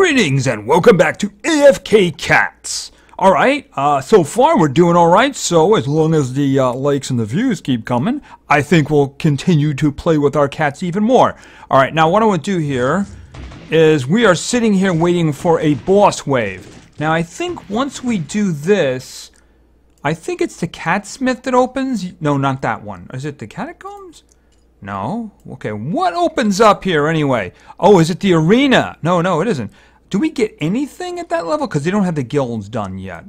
Greetings and welcome back to AFK Cats. Alright, uh, so far we're doing alright, so as long as the uh, likes and the views keep coming, I think we'll continue to play with our cats even more. Alright, now what I want to do here is we are sitting here waiting for a boss wave. Now I think once we do this, I think it's the catsmith that opens. No, not that one. Is it the catacombs? No. Okay, what opens up here anyway? Oh, is it the arena? No, no, it isn't. Do we get anything at that level? Because they don't have the guilds done yet.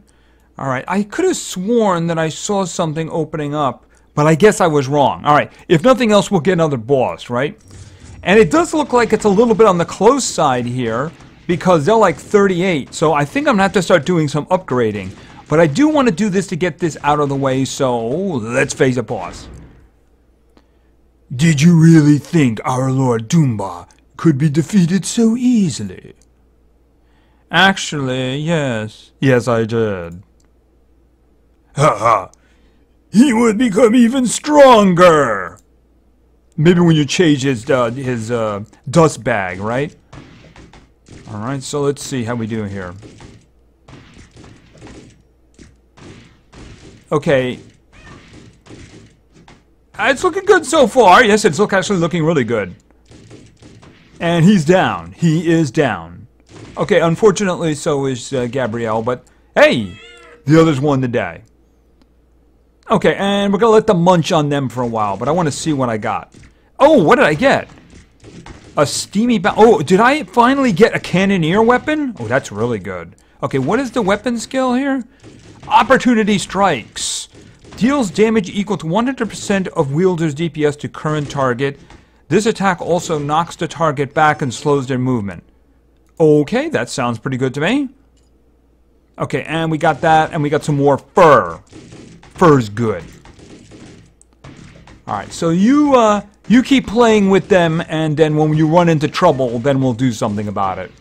All right, I could have sworn that I saw something opening up, but I guess I was wrong. All right, if nothing else, we'll get another boss, right? And it does look like it's a little bit on the close side here, because they're like 38, so I think I'm going to have to start doing some upgrading. But I do want to do this to get this out of the way, so let's face a boss. Did you really think our Lord Doomba could be defeated so easily? Actually, yes. Yes, I did. Ha ha! He would become even stronger! Maybe when you change his, uh, his uh, dust bag, right? Alright, so let's see how we do here. Okay. It's looking good so far. Yes, it's look actually looking really good. And he's down. He is down. Okay, unfortunately, so is uh, Gabrielle, but hey, the others won the day. Okay, and we're going to let them munch on them for a while, but I want to see what I got. Oh, what did I get? A steamy... Oh, did I finally get a cannoneer weapon? Oh, that's really good. Okay, what is the weapon skill here? Opportunity Strikes. Deals damage equal to 100% of wielder's DPS to current target. This attack also knocks the target back and slows their movement. Okay, that sounds pretty good to me. Okay, and we got that, and we got some more fur. Fur's good. Alright, so you, uh, you keep playing with them, and then when you run into trouble, then we'll do something about it.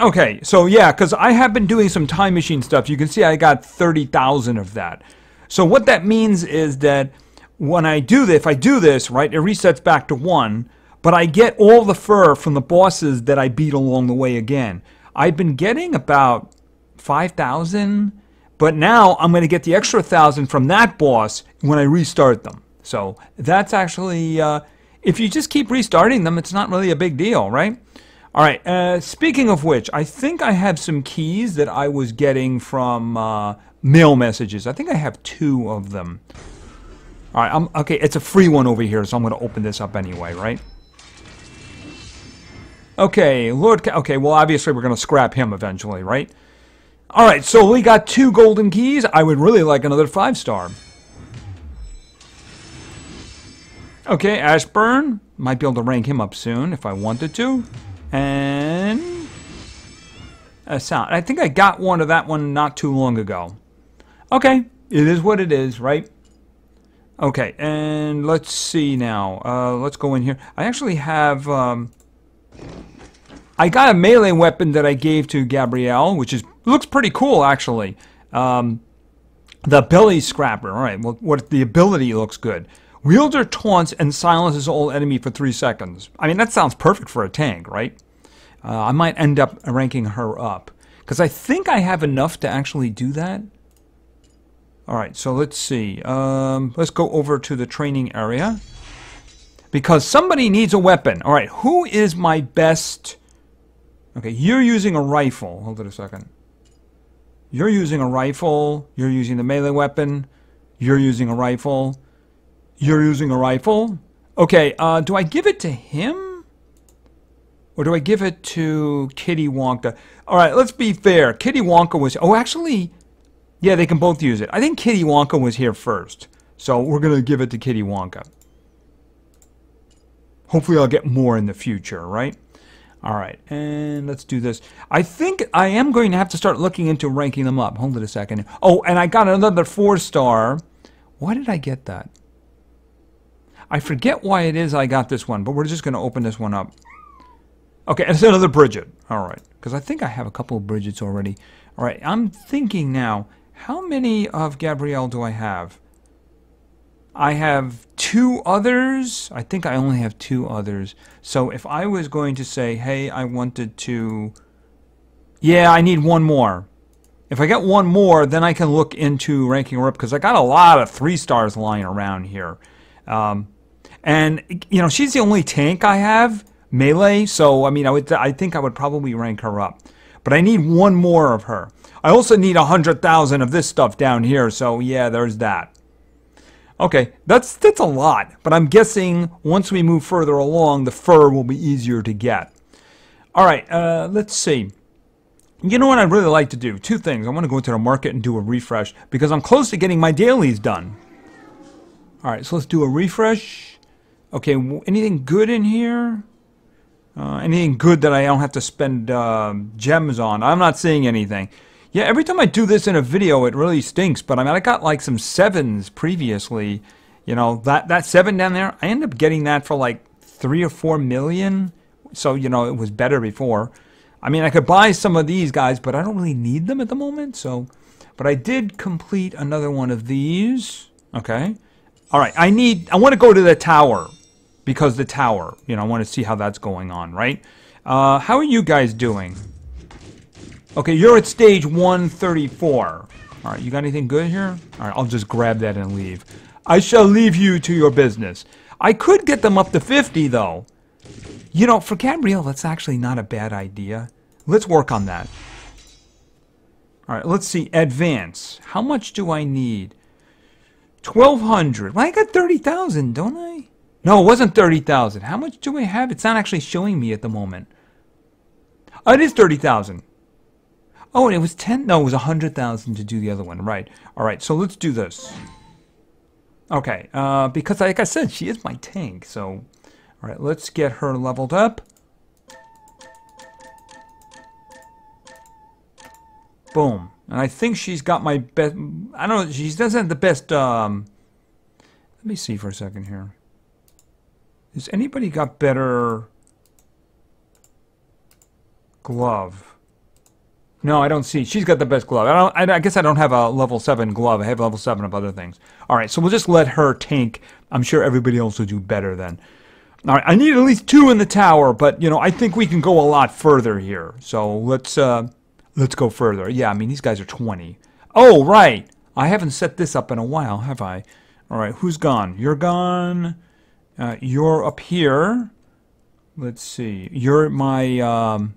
Okay, so yeah, because I have been doing some time machine stuff. You can see I got 30,000 of that. So what that means is that when I do this, if I do this, right, it resets back to 1, but I get all the fur from the bosses that I beat along the way again. I've been getting about 5,000, but now I'm going to get the extra 1,000 from that boss when I restart them. So that's actually, uh, if you just keep restarting them, it's not really a big deal, right? All right, uh, speaking of which, I think I have some keys that I was getting from uh, mail messages. I think I have two of them. All right, I'm, okay, it's a free one over here, so I'm going to open this up anyway, right? Okay, Lord... okay, well, obviously we're going to scrap him eventually, right? Alright, so we got two golden keys. I would really like another five-star. Okay, Ashburn. Might be able to rank him up soon if I wanted to. And... A sound. I think I got one of that one not too long ago. Okay, it is what it is, right? Okay, and let's see now. Uh, let's go in here. I actually have... Um, I got a melee weapon that I gave to Gabrielle, which is looks pretty cool actually. Um, the belly scrapper. All right. Well, what the ability looks good. Wielder taunts and silences all enemy for three seconds. I mean, that sounds perfect for a tank, right? Uh, I might end up ranking her up because I think I have enough to actually do that. All right. So let's see. Um, let's go over to the training area because somebody needs a weapon. All right. Who is my best? Okay, you're using a rifle. Hold it a second. You're using a rifle. You're using the melee weapon. You're using a rifle. You're using a rifle. Okay, uh, do I give it to him? Or do I give it to Kitty Wonka? All right, let's be fair. Kitty Wonka was... Oh, actually... Yeah, they can both use it. I think Kitty Wonka was here first. So we're going to give it to Kitty Wonka. Hopefully I'll get more in the future, right? All right, and let's do this. I think I am going to have to start looking into ranking them up. Hold it a second. Oh, and I got another four star. Why did I get that? I forget why it is I got this one, but we're just going to open this one up. Okay, it's another Bridget. All right, because I think I have a couple of Bridgets already. All right, I'm thinking now, how many of Gabrielle do I have? I have two others. I think I only have two others. So if I was going to say, hey, I wanted to... Yeah, I need one more. If I get one more, then I can look into ranking her up because I got a lot of three stars lying around here. Um, and, you know, she's the only tank I have, melee. So, I mean, I, would, I think I would probably rank her up. But I need one more of her. I also need 100,000 of this stuff down here. So, yeah, there's that. Okay, that's that's a lot, but I'm guessing once we move further along, the fur will be easier to get. All right, uh, let's see. You know what I'd really like to do? Two things. I want to go into the market and do a refresh because I'm close to getting my dailies done. All right, so let's do a refresh. Okay, anything good in here? Uh, anything good that I don't have to spend uh, gems on? I'm not seeing anything. Yeah, every time I do this in a video, it really stinks. But I mean, I got like some sevens previously. You know, that, that seven down there, I ended up getting that for like three or four million. So, you know, it was better before. I mean, I could buy some of these guys, but I don't really need them at the moment. So, but I did complete another one of these. Okay. All right. I need, I want to go to the tower because the tower, you know, I want to see how that's going on, right? Uh, how are you guys doing? Okay, you're at stage 134. All right, you got anything good here? All right, I'll just grab that and leave. I shall leave you to your business. I could get them up to 50, though. You know, for Gabrielle, that's actually not a bad idea. Let's work on that. All right, let's see. Advance. How much do I need? 1,200. Well, I got 30,000, don't I? No, it wasn't 30,000. How much do I have? It's not actually showing me at the moment. Oh, it is 30,000. Oh, and it was 10. No, it was 100,000 to do the other one. Right. All right. So let's do this. Okay. Uh, because, like I said, she is my tank. So, all right. Let's get her leveled up. Boom. And I think she's got my best. I don't know. She doesn't have the best. Um, let me see for a second here. Has anybody got better glove? No, I don't see. She's got the best glove. I. I, I, guess I don't have a level seven glove. I have level seven of other things. All right, so we'll just let her tank. I'm sure everybody else will do better then. All right, I need at least two in the tower, but you know I think we can go a lot further here. So let's uh, let's go further. Yeah, I mean these guys are 20. Oh right, I haven't set this up in a while, have I? All right, who's gone? You're gone. Uh, you're up here. Let's see. You're my. Um,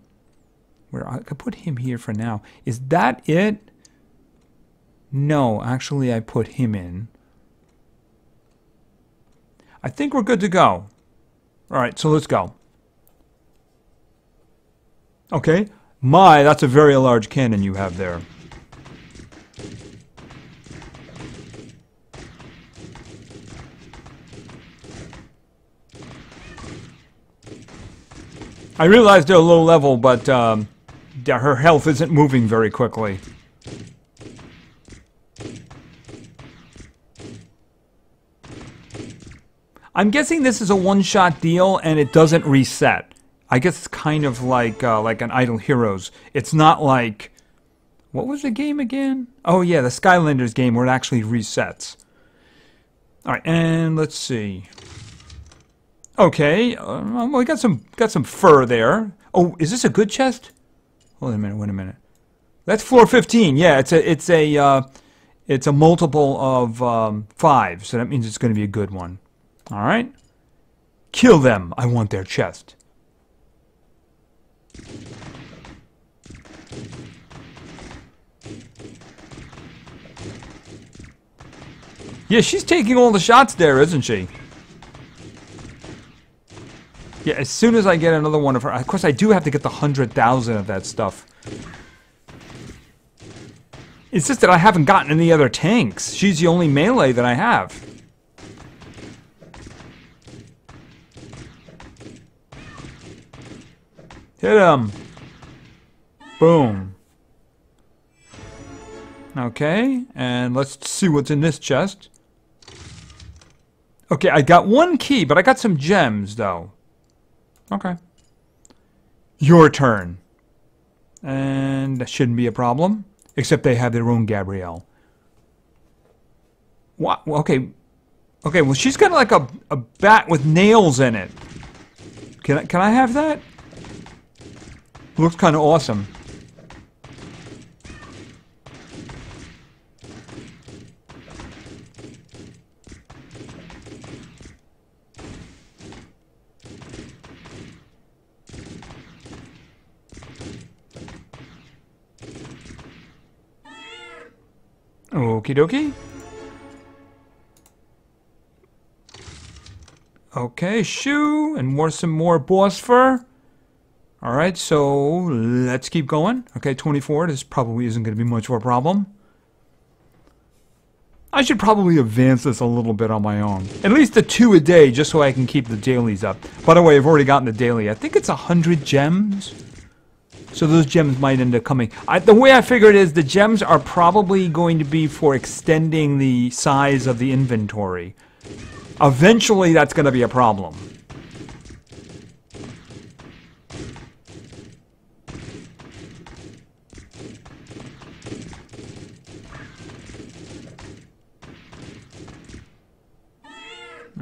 where I could put him here for now. Is that it? No, actually I put him in. I think we're good to go. All right, so let's go. Okay. My, that's a very large cannon you have there. I realize they're low level, but um, her health isn't moving very quickly. I'm guessing this is a one-shot deal and it doesn't reset. I guess it's kind of like uh, like an Idle Heroes. It's not like what was the game again? Oh yeah, the Skylanders game where it actually resets. All right, and let's see. Okay, uh, well, we got some got some fur there. Oh, is this a good chest? Hold on a minute. Wait a minute. That's floor 15. Yeah, it's a it's a uh, it's a multiple of um, five, so that means it's going to be a good one. All right. Kill them. I want their chest. Yeah, she's taking all the shots there, isn't she? Yeah, as soon as I get another one of her... Of course, I do have to get the 100,000 of that stuff. It's just that I haven't gotten any other tanks. She's the only melee that I have. Hit him. Boom. Okay, and let's see what's in this chest. Okay, I got one key, but I got some gems, though. Okay. Your turn. And that shouldn't be a problem. Except they have their own Gabrielle. What? Okay. Okay, well, she's got like a, a bat with nails in it. Can I, can I have that? Looks kind of awesome. Okie dokie. Okay, shoe, and more some more boss fur. Alright, so let's keep going. Okay, 24, this probably isn't going to be much of a problem. I should probably advance this a little bit on my own. At least the two a day, just so I can keep the dailies up. By the way, I've already gotten the daily. I think it's 100 gems. So those gems might end up coming. I, the way I figure it is the gems are probably going to be for extending the size of the inventory. Eventually, that's going to be a problem.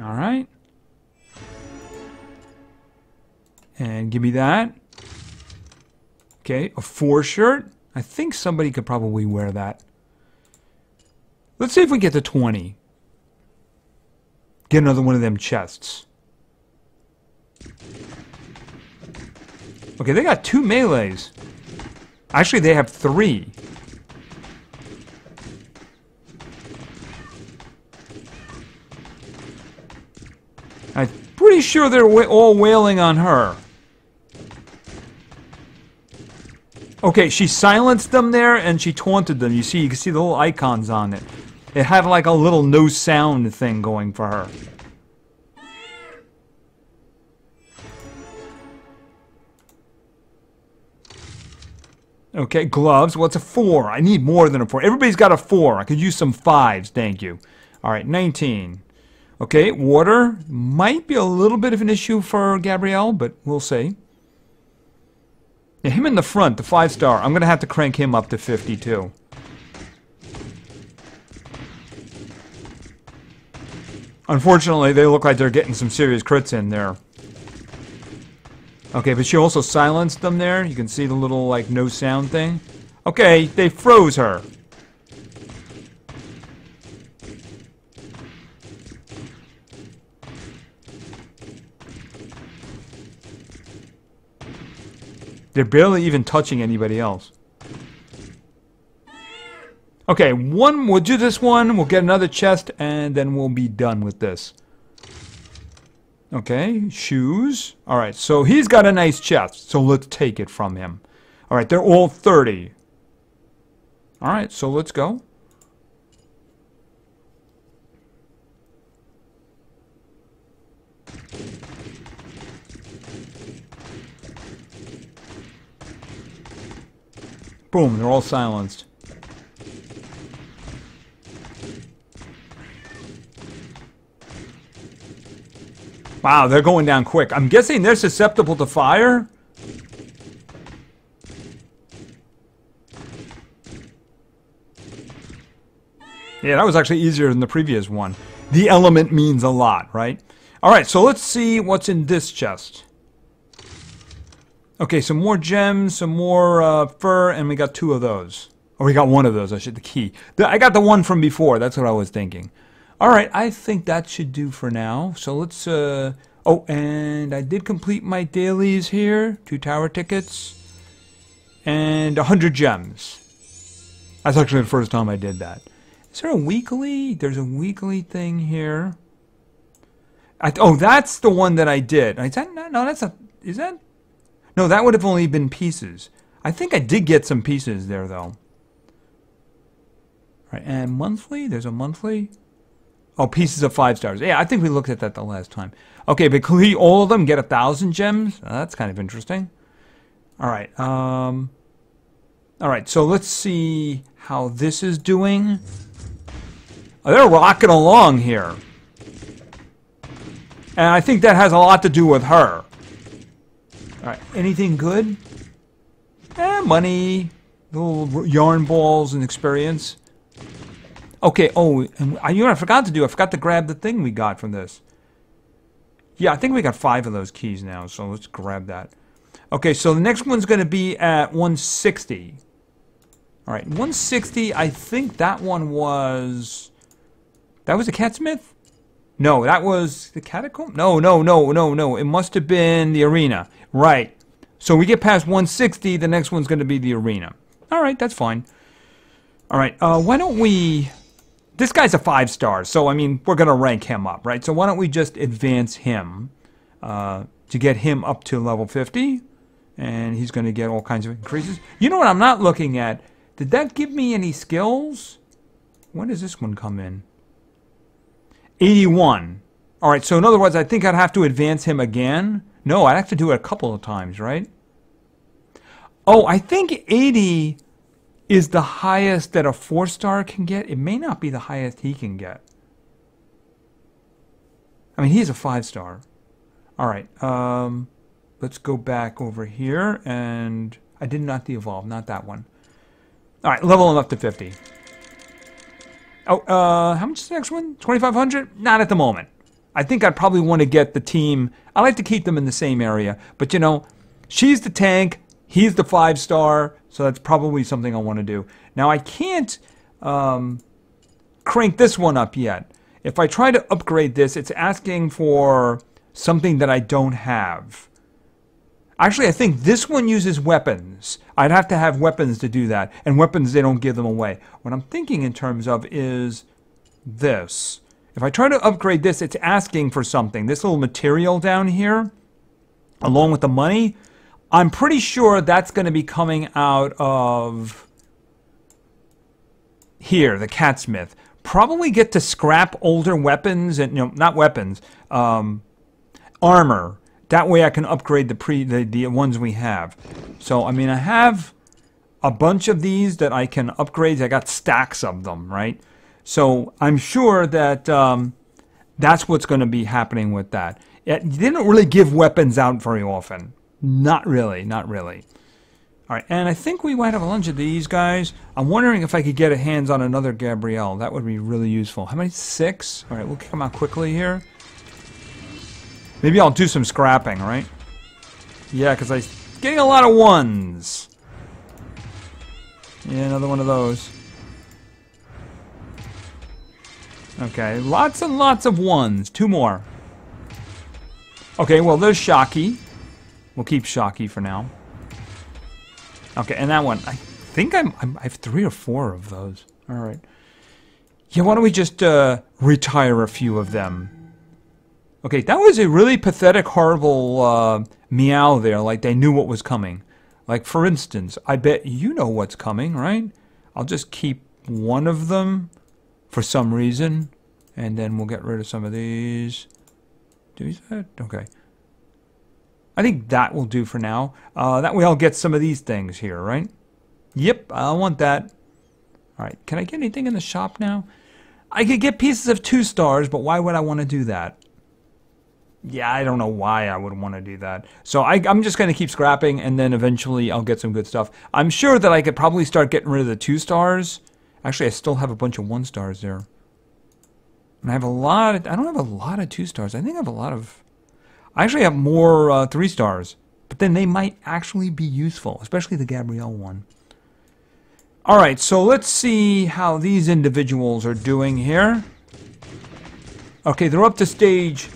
All right. And give me that. Okay, a four shirt. I think somebody could probably wear that. Let's see if we get to 20. Get another one of them chests. Okay, they got two melees. Actually, they have three. I'm pretty sure they're all wailing on her. Okay, she silenced them there and she taunted them. You see, you can see the little icons on it. It had like a little no sound thing going for her. Okay, gloves. What's a four? I need more than a four. Everybody's got a four. I could use some fives. Thank you. All right, 19. Okay, water. Might be a little bit of an issue for Gabrielle, but we'll see. Yeah, him in the front, the five star. I'm to have to crank him up to 52. Unfortunately, they look like they're getting some serious crits in there. Okay, but she also silenced them there. You can see the little, like, no sound thing. Okay, they froze her. They're barely even touching anybody else. Okay, one, we'll do this one, we'll get another chest, and then we'll be done with this. Okay, shoes. Alright, so he's got a nice chest, so let's take it from him. Alright, they're all 30. Alright, so let's go. Boom, they're all silenced. Wow, they're going down quick. I'm guessing they're susceptible to fire? Yeah, that was actually easier than the previous one. The element means a lot, right? Alright, so let's see what's in this chest. Okay, some more gems, some more uh, fur, and we got two of those. Or we got one of those, I should, the key. The, I got the one from before, that's what I was thinking. Alright, I think that should do for now. So let's, uh, oh, and I did complete my dailies here. Two tower tickets. And 100 gems. That's actually the first time I did that. Is there a weekly? There's a weekly thing here. I, oh, that's the one that I did. Is that, no, that's a, is that no, that would have only been pieces. I think I did get some pieces there, though. Right, and monthly? There's a monthly? Oh, pieces of five stars. Yeah, I think we looked at that the last time. Okay, but all of them, get a thousand gems? Oh, that's kind of interesting. All right. Um, all right, so let's see how this is doing. Oh, they're rocking along here. And I think that has a lot to do with her. Alright, anything good? Eh, money, little yarn balls and experience. Okay, oh, and I, you know what I forgot to do? I forgot to grab the thing we got from this. Yeah, I think we got five of those keys now, so let's grab that. Okay, so the next one's going to be at 160. All right, 160, I think that one was... That was a catsmith? No, that was the catacomb? No, no, no, no, no. It must have been the arena. Right. So we get past 160, the next one's going to be the arena. All right, that's fine. All right, uh, why don't we... This guy's a five star, so I mean, we're going to rank him up, right? So why don't we just advance him uh, to get him up to level 50? And he's going to get all kinds of increases. You know what I'm not looking at? Did that give me any skills? When does this one come in? 81. All right, so in other words, I think I'd have to advance him again. No, I'd have to do it a couple of times, right? Oh, I think 80 is the highest that a four star can get. It may not be the highest he can get. I mean, he's a five star. All right, um, let's go back over here, and I did not de-evolve, not that one. All right, level him up to 50. Oh, uh, how much is the next one? 2,500? Not at the moment. I think I'd probably want to get the team. I like to keep them in the same area, but you know, she's the tank, he's the five star, so that's probably something I want to do. Now I can't um, crank this one up yet. If I try to upgrade this, it's asking for something that I don't have. Actually, I think this one uses weapons. I'd have to have weapons to do that. And weapons, they don't give them away. What I'm thinking in terms of is this. If I try to upgrade this, it's asking for something. This little material down here, along with the money, I'm pretty sure that's going to be coming out of here, the catsmith. Probably get to scrap older weapons and, you know, not weapons, um, armor. That way I can upgrade the pre the, the ones we have. So, I mean, I have a bunch of these that I can upgrade. I got stacks of them, right? So I'm sure that um, that's what's going to be happening with that. It didn't really give weapons out very often. Not really, not really. All right, and I think we might have a bunch of these guys. I'm wondering if I could get a hands on another Gabrielle. That would be really useful. How many? Six? All right, we'll come out quickly here. Maybe I'll do some scrapping, right? Yeah, because I'm getting a lot of ones. Yeah, another one of those. Okay, lots and lots of ones. Two more. Okay, well, there's Shocky. We'll keep Shocky for now. Okay, and that one, I think I'm, I'm, i have three or four of those. All right. Yeah, why don't we just uh, retire a few of them? Okay, that was a really pathetic, horrible uh, meow there, like they knew what was coming. Like, for instance, I bet you know what's coming, right? I'll just keep one of them for some reason, and then we'll get rid of some of these. Do that? Okay. I think that will do for now. Uh, that way I'll get some of these things here, right? Yep, I want that. All right, can I get anything in the shop now? I could get pieces of two stars, but why would I want to do that? Yeah, I don't know why I would want to do that. So I, am just going to keep scrapping, and then eventually I'll get some good stuff. I'm sure that I could probably start getting rid of the two stars. Actually, I still have a bunch of one stars there. And I have a lot of, I don't have a lot of two stars. I think I have a lot of I actually have more uh, three stars, but then they might actually be useful, especially the Gabrielle one. All right, so let's see how these individuals are doing here. Okay, they're up to stage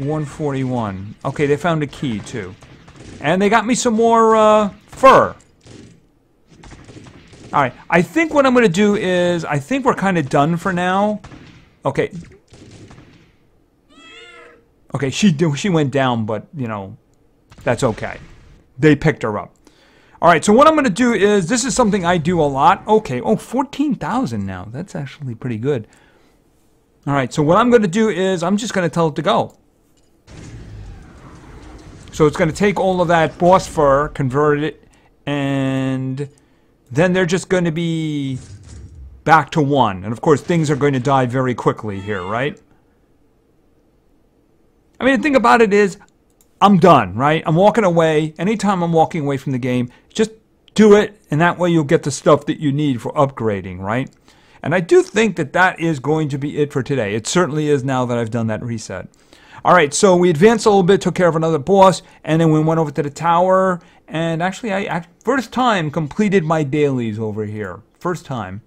141. Okay, they found a key too. And they got me some more uh, fur. All right, I think what I'm going to do is, I think we're kind of done for now. Okay, Okay, she she went down, but you know, that's okay. They picked her up. All right, so what I'm going to do is this is something I do a lot. Okay, oh, 14,000 now. That's actually pretty good. All right, so what I'm going to do is I'm just going to tell it to go. So it's going to take all of that boss fur, convert it, and then they're just going to be back to one. And of course, things are going to die very quickly here, right? I mean, the thing about it is, I'm done, right? I'm walking away. Anytime I'm walking away from the game, just do it, and that way you'll get the stuff that you need for upgrading, right? And I do think that that is going to be it for today. It certainly is now that I've done that reset. All right, so we advanced a little bit, took care of another boss, and then we went over to the tower. And actually, I, I first time completed my dailies over here. First time.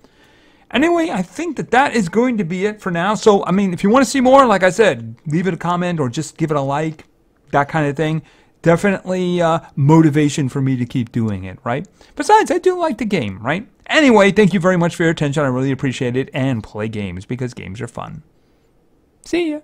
Anyway, I think that that is going to be it for now. So, I mean, if you want to see more, like I said, leave it a comment or just give it a like, that kind of thing. Definitely uh, motivation for me to keep doing it, right? Besides, I do like the game, right? Anyway, thank you very much for your attention. I really appreciate it. And play games because games are fun. See ya.